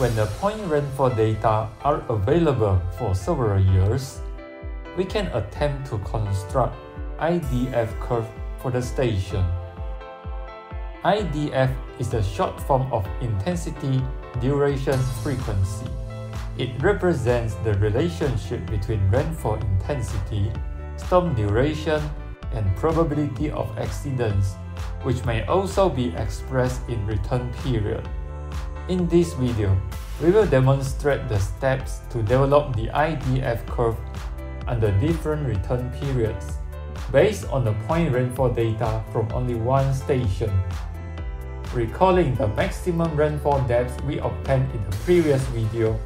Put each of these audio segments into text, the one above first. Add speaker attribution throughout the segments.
Speaker 1: when the point rainfall data are available for several years, we can attempt to construct IDF curve for the station. IDF is the short form of intensity, duration, frequency. It represents the relationship between rainfall intensity, storm duration, and probability of accidents, which may also be expressed in return period. In this video, we will demonstrate the steps to develop the IDF curve under different return periods, based on the point rainfall data from only one station. Recalling the maximum rainfall depth we obtained in the previous video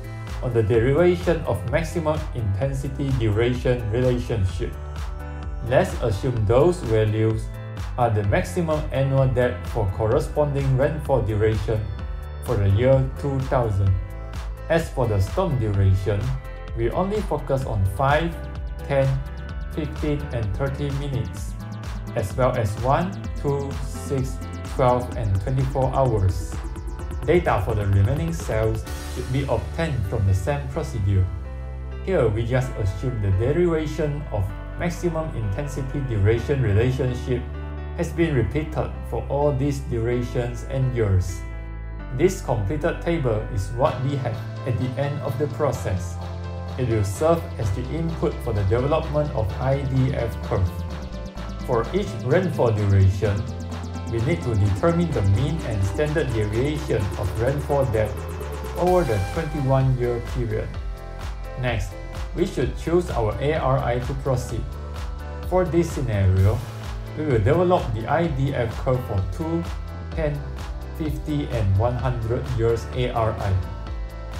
Speaker 1: on the derivation of maximum intensity duration relationship. Let's assume those values are the maximum annual depth for corresponding rainfall duration for the year 2000. As for the storm duration, we only focus on 5, 10, 15, and 30 minutes, as well as 1, 2, 6, 12, and 24 hours. Data for the remaining cells should be obtained from the same procedure. Here we just assume the derivation of maximum intensity duration relationship has been repeated for all these durations and years. This completed table is what we have at the end of the process. It will serve as the input for the development of IDF curve. For each rainfall duration, we need to determine the mean and standard deviation of rainfall depth over the 21-year period. Next, we should choose our ARI to proceed. For this scenario, we will develop the IDF curve for 2, 10, 50, and 100 years ARI.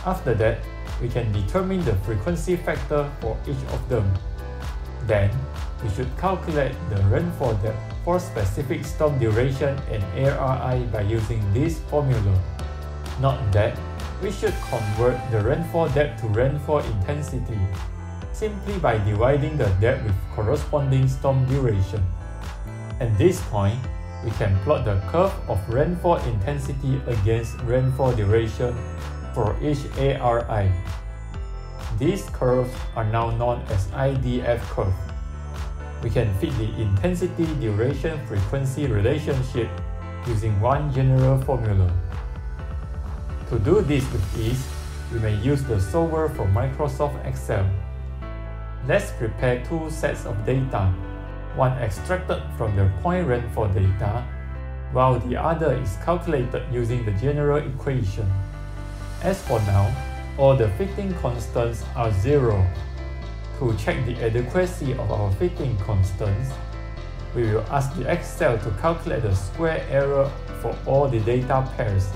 Speaker 1: After that, we can determine the frequency factor for each of them. Then, we should calculate the rainfall depth for specific storm duration and ARI by using this formula. Note that we should convert the rainfall depth to rainfall intensity simply by dividing the depth with corresponding storm duration. At this point, we can plot the curve of rainfall intensity against rainfall duration for each ARI. These curves are now known as IDF curve. We can fit the intensity duration frequency relationship using one general formula. To do this with ease, we may use the solver from Microsoft Excel. Let's prepare two sets of data, one extracted from the point rainfall data, while the other is calculated using the general equation. As for now, all the fitting constants are zero. To check the adequacy of our fitting constants, we will ask the Excel to calculate the square error for all the data pairs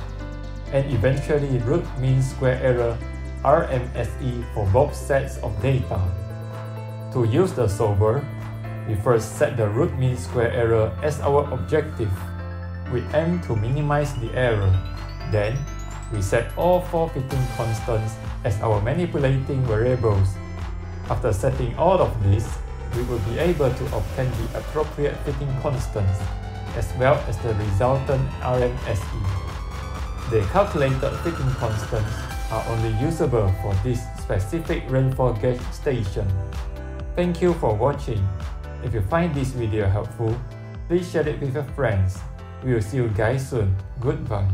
Speaker 1: and eventually root mean square error RMSE for both sets of data. To use the solver, we first set the root mean square error as our objective. We aim to minimize the error. Then, we set all four fitting constants as our manipulating variables. After setting all of this, we will be able to obtain the appropriate fitting constants, as well as the resultant RMSE. The calculated fitting constants are only usable for this specific rainfall gauge station. Thank you for watching. If you find this video helpful, please share it with your friends. We will see you guys soon. Goodbye.